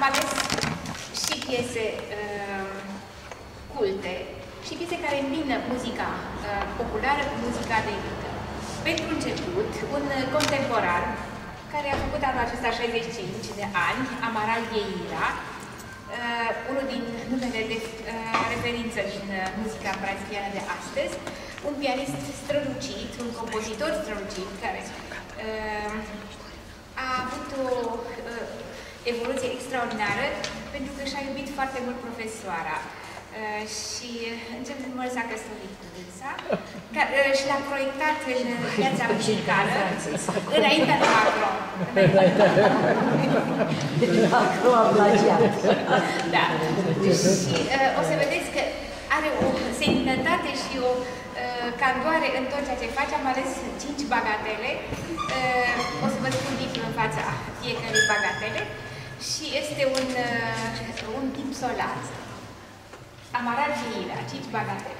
am ales și piese uh, culte și piese care îmbină muzica uh, populară cu muzica de elită. Pentru început, un contemporan care a făcut anul acesta 65 de ani, Amaral Vieira, uh, unul din numele de uh, referință din uh, muzica braziliană de astăzi, un pianist strălucit, un compozitor strălucit, care uh, a avut o uh, evoluție extraordinară pentru că și-a iubit foarte mult profesoara. Uh, și încep să mă s-a căsătorit cu dânsa uh, și l-a proiectat în viața muzicală înaintea de Macron. Macron a plagiat. Da. Și uh, o să vedeți că are o seninătate și o uh, candoare în tot ceea ce face. Am ales cinci bagatele. Uh, o să vă spun titlul în fața fiecărei bagatele. Și este un, uh, un timp solar. Amaral Vieira, cinci bagatele.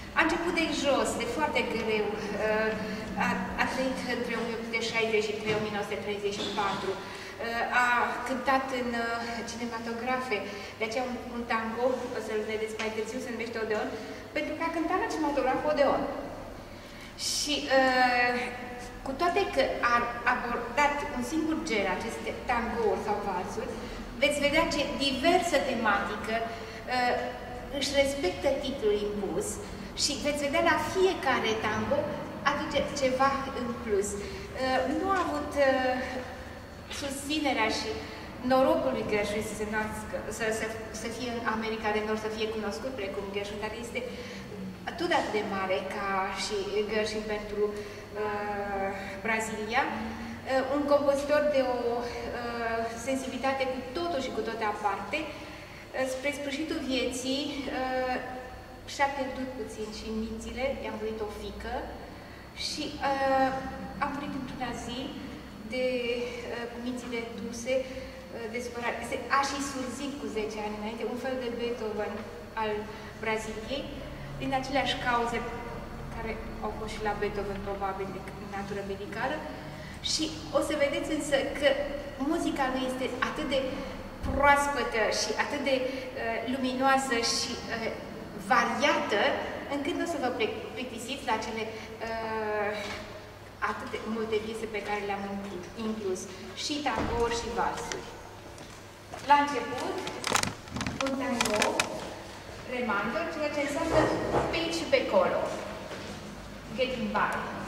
A început de jos, de foarte greu, uh, a, a trăit între 1875-1880 a cântat în cinematografe, de aceea un, un tango, o să-l vedeți mai târziu, se numește Odeon, pentru că a cântat la cinematograf Odeon. Și uh, cu toate că a abordat un singur gen, aceste tangouri sau valsuri, veți vedea ce diversă tematică uh, își respectă titlul impus și veți vedea la fiecare tango aduce ceva în plus. Uh, nu a avut uh, susținerea și norocul lui Gershwin să se nască, să, să, să fie în America de Nord, să fie cunoscut precum Gershwin, dar este tot atât de mare ca și Gershwin pentru uh, Brazilia, uh, un compozitor de o uh, sensibilitate cu totul și cu toate aparte, uh, spre sfârșitul vieții uh, și-a pierdut puțin și mințile, i-am murit o fică și uh, am murit într-una zi de uh, mințile duse, uh, de supărare. A și surzit cu 10 ani înainte, un fel de Beethoven al Braziliei, din aceleași cauze care au fost și la Beethoven, probabil, de natură medicală. Și o să vedeți însă că muzica lui este atât de proaspătă și atât de uh, luminoasă și uh, variată, încât nu o să vă plictisiți la cele uh, atât de multe piese pe care le-am inclus, și tangouri și valsuri. La început, un tango remando, ceea ce înseamnă pe aici și pe acolo. Getting by.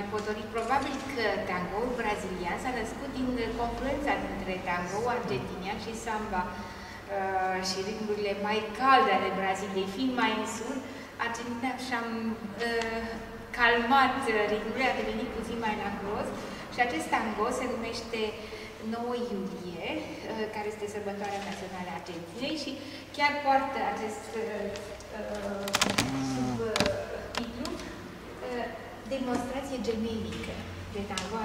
Mai potorit. Probabil că tangoul brazilian s-a născut din confluența dintre tango argentinian și samba uh, și ritmurile mai calde ale Braziliei, fiind mai în sud, Argentina și-am uh, calmat ritmurile, a devenit puțin mai la gros și acest tango se numește 9 iulie, uh, care este sărbătoarea națională a Argentinei și chiar poartă acest uh, subtitlu uh, Demonstrație generică de tango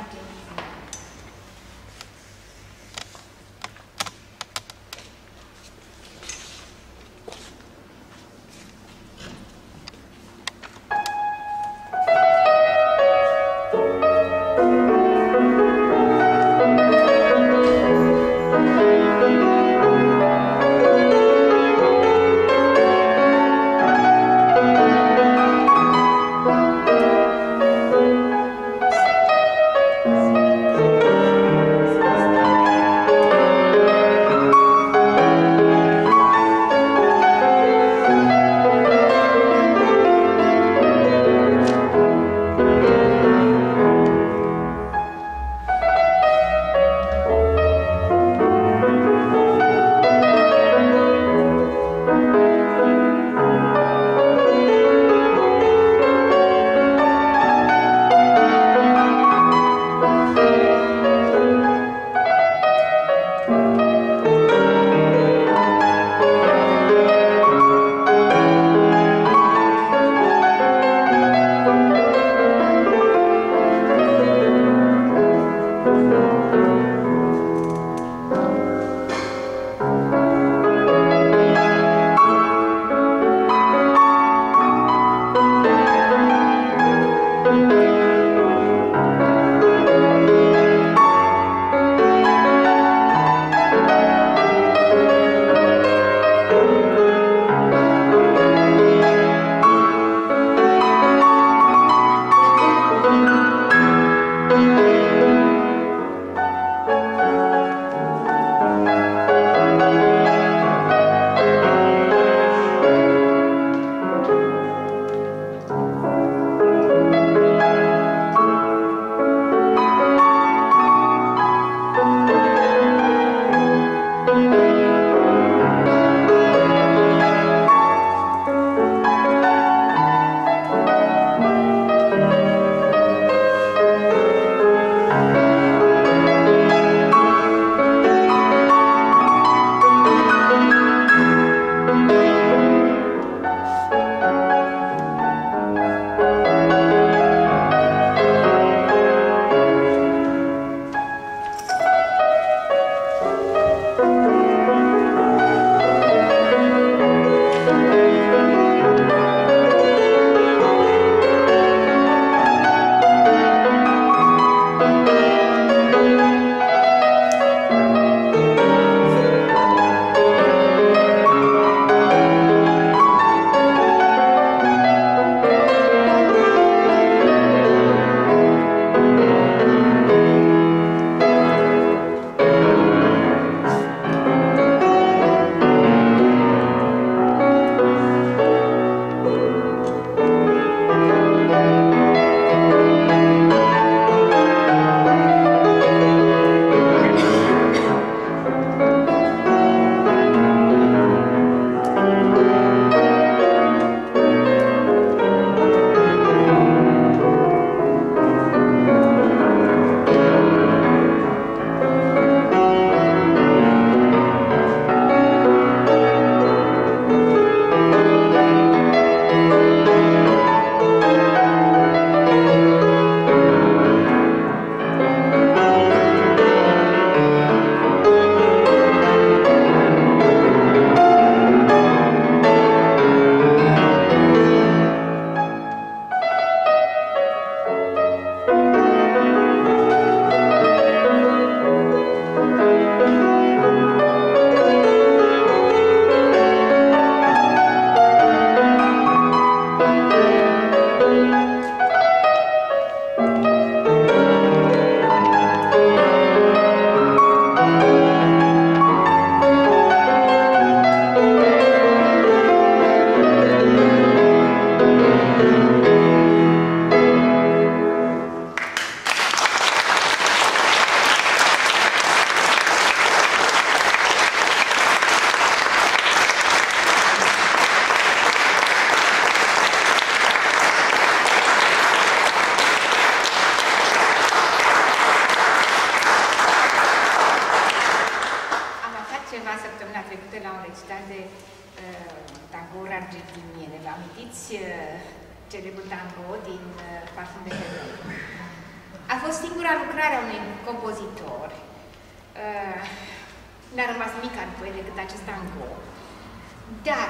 N-a rămas nimic altfel decât acest tango. Dar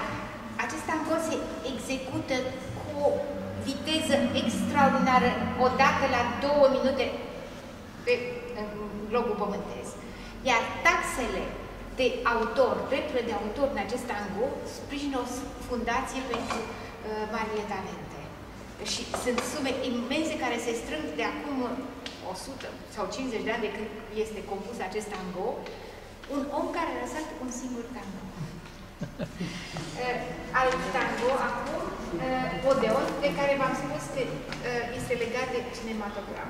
acest tango se execută cu o viteză extraordinară, odată la două minute pe în globul pământesc. Iar taxele de autor, drepturile de autor în acest tango, sprijină o fundație pentru uh, marile talente. Și sunt sume imense care se strâng de acum 100 sau 50 de ani de când este compus acest tango, un om care a lăsat un singur tango. Uh, alt tango, acum, uh, Odeon, de care v-am spus că uh, este legat de cinematograf.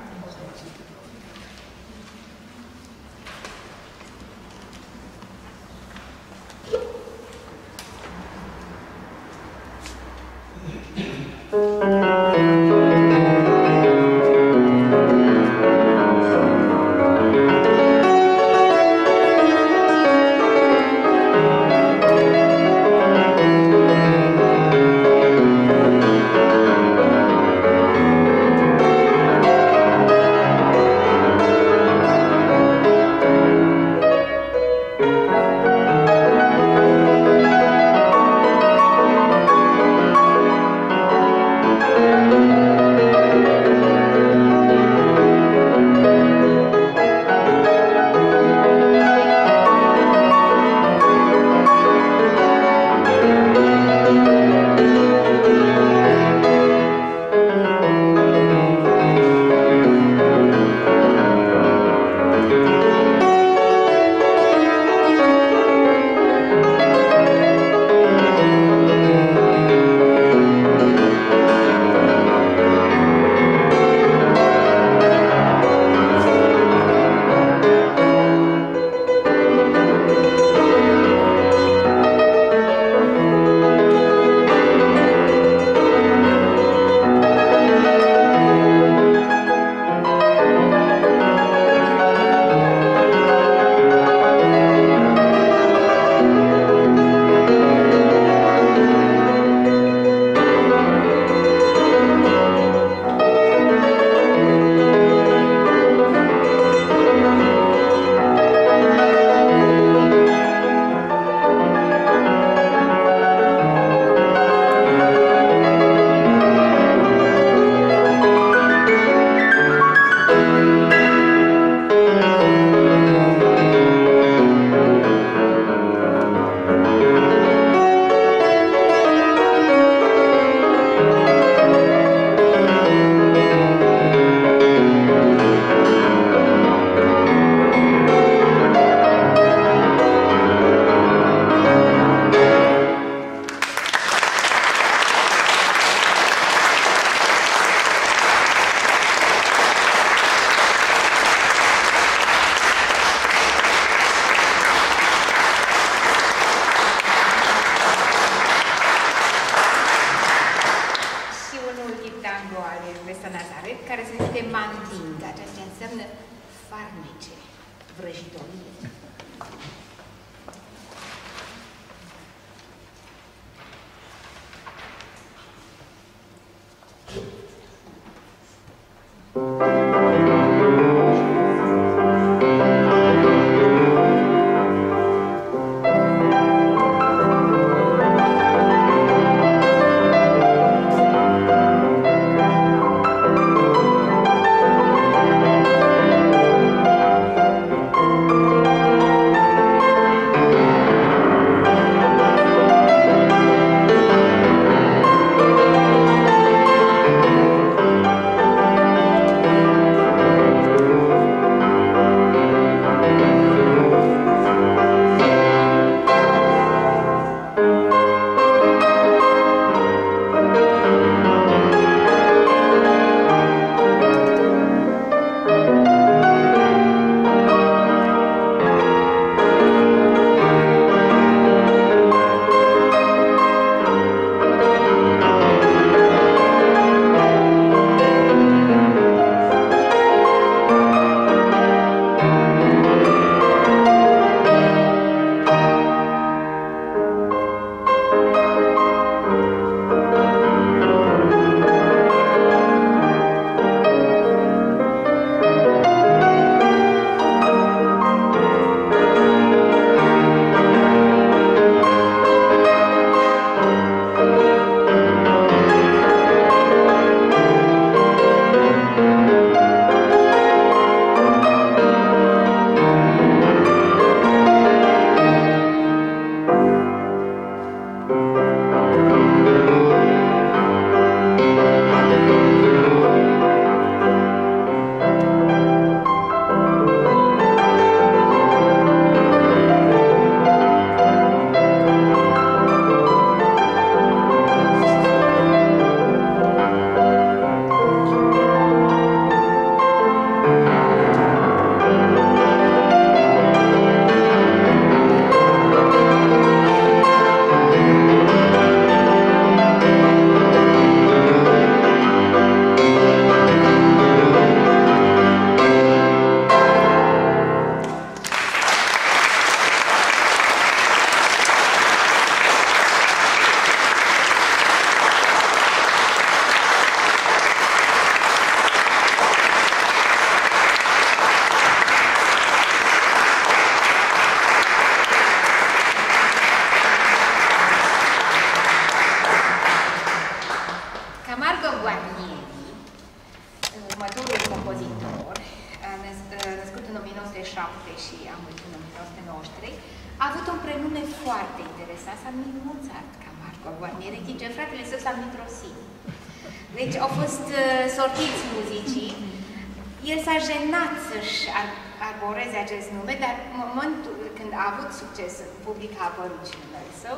A apărut și numele său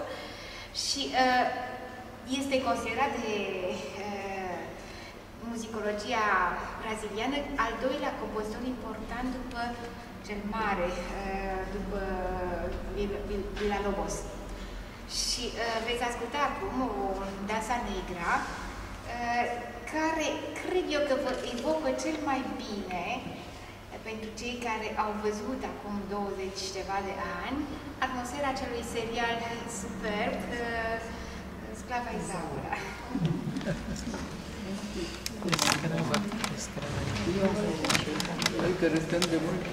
și uh, este considerat de uh, muzicologia braziliană al doilea compozitor important după cel mare, uh, după Villa-Lobos. Și uh, veți asculta acum o Dasa Negra, uh, care cred eu că vă evocă cel mai bine pentru cei care au văzut acum 20 ceva de ani atmosfera acelui serial superb Sclava Isaura. Hai că restăm de mult.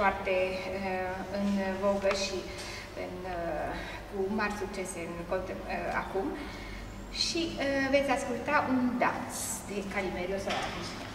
Foarte în vogă și în, cu mari succese în, acum. Și veți asculta un dans de Calimedio Soares.